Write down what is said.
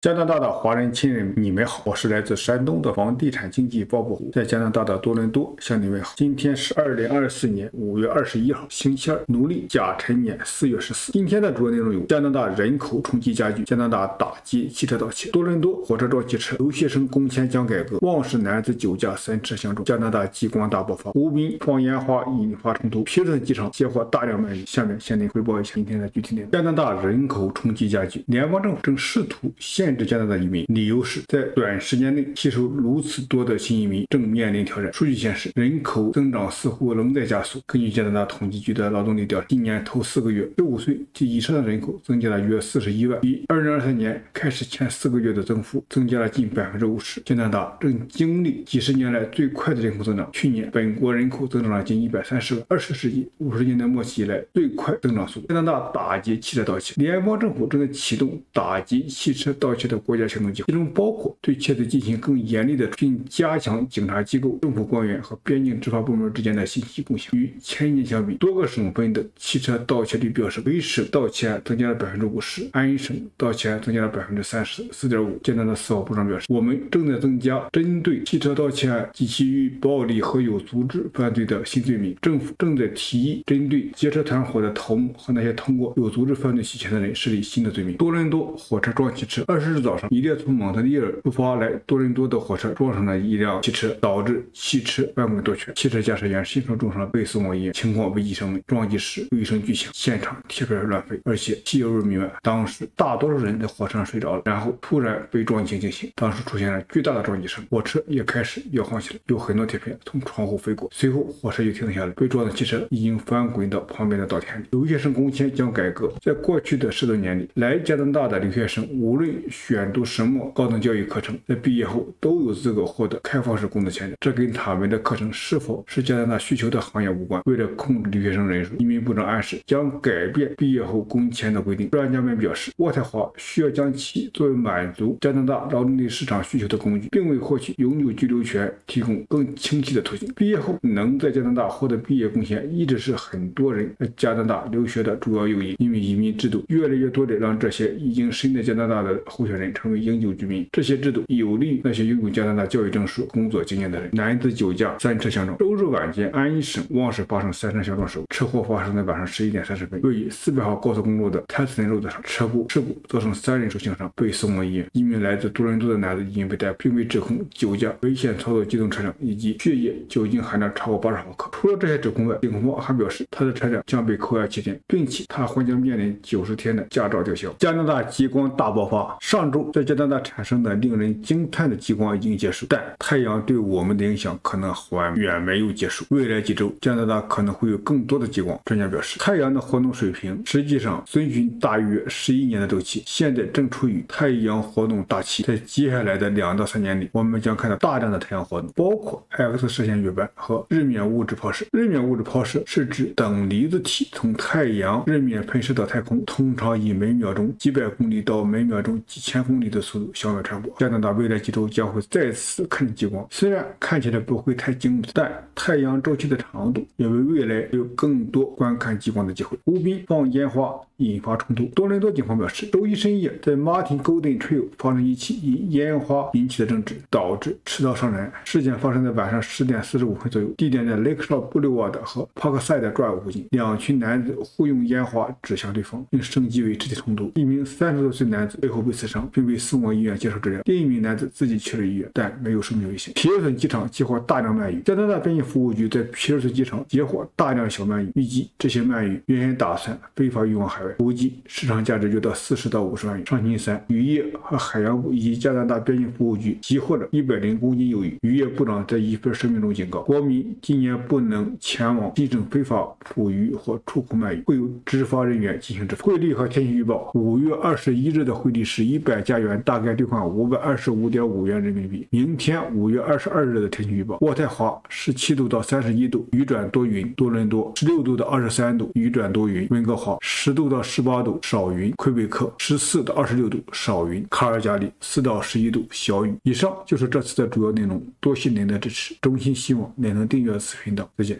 加拿大的华人亲人，你们好，我是来自山东的房地产经纪鲍伯虎，在加拿大的多伦多向你问好。今天是二零二四年五月二十一号，星期二，农历甲辰年四月十四。今天的主要内容有：加拿大人口冲击加剧，加拿大打击汽车盗窃，多伦多火车撞汽车，留学生工签将改革，旺市男子酒驾三车相撞，加拿大激光大爆发，湖滨放烟花引发冲突，皮尔顿机场接获大量鳗鱼。下面向您汇报一下今天的具体内容：加拿大人口冲击加剧，联邦政府正试图限。限制加拿大移民，理由是在短时间内吸收如此多的新移民正面临挑战。数据显示，人口增长似乎仍在加速。根据加拿大统计局的劳动力调查，今年头四个月，15岁及以上的人口增加了约41万，比2023年开始前四个月的增幅增加了近50%。加拿大正经历几十年来最快的人口增长。去年，本国人口增长了近130万，20世纪50年代末期以来最快增长速度。加拿大打击汽车盗窃，联邦政府正在启动打击汽车盗窃。的国家行动计划，其中包括对窃贼进行更严厉的，并加强警察机构、政府官员和边境执法部门之间的信息共享。与前年相比，多个省份的汽车盗窃率表示，维省盗窃案增加了百分之五十，安省盗窃案增加了百分之三十四点五。加拿大司法部长表示，我们正在增加针对汽车盗窃案及其与暴力和有组织犯罪的新罪名。政府正在提议针对劫车团伙的头目和那些通过有组织犯罪洗钱的人设立新的罪名。多伦多火车撞汽车，二十。日早上，一列从蒙特利尔出发来多伦多的火车撞上了一辆汽车，导致汽车翻滚多圈，汽车驾驶员身受重伤，被送往医院，情况危急生命。撞击时有一声巨响，现场铁片乱飞，而且汽油味弥漫。当时大多数人在火车上睡着了，然后突然被撞击惊醒，当时出现了巨大的撞击声，火车也开始摇晃起来，有很多铁片从窗户飞过。随后火车就停了下来，被撞的汽车已经翻滚到旁边的稻田里。留学生工签将改革，在过去的十多年里，来加拿大的留学生无论选读什么高等教育课程，在毕业后都有资格获得开放式工作签证。这跟他们的课程是否是加拿大需求的行业无关。为了控制留学生人数，移民部长暗示将改变毕业后工签的规定。专家们表示，渥太华需要将其作为满足加拿大劳动力市场需求的工具，并为获取永久居留权提供更清晰的途径。毕业后能在加拿大获得毕业工签，一直是很多人在加拿大留学的主要诱因。因为移民制度越来越多的让这些已经身在加拿大的候选人成。为永久居民，这些制度有利于那些拥有加拿大教育证书、工作经验的人。男子酒驾三车相撞，周日晚间，安省旺市发生三车相撞事故。车祸发生在晚上十一点三十分，位于四百号高速公路的泰斯 n 路上。车故事故造成三人受轻伤，被送往医院。一名来自多伦多的男子已经被逮捕，并被指控酒驾、危险操作机动车辆以及血液酒精含量超过八十毫克。除了这些指控外，警方还表示他的车辆将被扣押七天，并且他还将面临九十天的驾照吊销。加拿大极光大爆发，上上周在。加拿大产生的令人惊叹的极光已经结束，但太阳对我们的影响可能还远没有结束。未来几周，加拿大可能会有更多的极光。专家表示，太阳的活动水平实际上遵循大约十一年的周期，现在正处于太阳活动大期。在接下来的两到三年里，我们将看到大量的太阳活动，包括 X 射线月斑和日冕物质抛射。日冕物质抛射是指等离子体从太阳日冕喷射到太空，通常以每秒钟几百公里到每秒钟几千千公里。的速度向外传播，加拿大未来几周将会再次看极光，虽然看起来不会太精致，但太阳周期的长度也为未来有更多观看极光的机会。湖滨放烟花引发冲突，多伦多警方表示，周一深夜在 Martin Golden Trail 发生一起因烟花引起的争执，导致持刀伤人。事件发生在晚上十点四十五分左右，地点在 Lakeshore Boulevard 和 Parkside Drive 附近，两群男子互用烟花指向对方，并升级为肢体冲突。一名三十多岁男子背后被刺伤，并被。送往医院接受治疗。另一名男子自己去了医院，但没有生命危险。皮尔顿机场接获大量鳗鱼。加拿大边境服务局在皮尔顿机场接获大量小鳗鱼，预计这些鳗鱼原先打算非法运往海外，估计市场价值约到四十到五十万元。上星期三，渔业和海洋部以及加拿大边境服务局集获了一百零公斤鱿鱼。渔业部长在一份声明中警告，国民今年不能前往地震非法捕鱼或出口鳗鱼，会有执法人员进行执法。汇率和天气预报：五月二十一日的汇率是一百加元。大概兑换五百二十五点五元人民币。明天五月二十二日的天气预报：渥太华十七度到三十一度，雨转多云；多伦多十六度到二十三度，雨转多云；温哥华十度到十八度，少云；魁北克十四到二十六度，少云；卡尔加里四到十一度，小雨。以上就是这次的主要内容，多谢您的支持，衷心希望您能订阅此频道。再见。